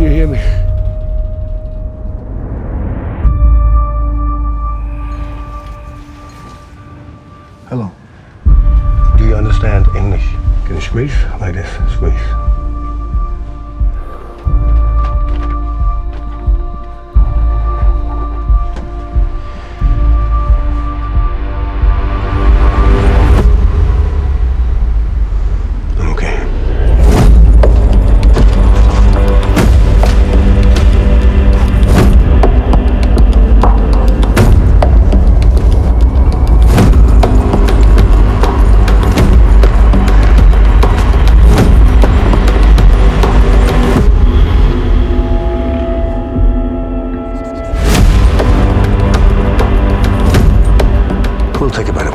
Can you hear me? Hello. Do you understand English? Can you squeeze like this? Squeeze. We'll take a better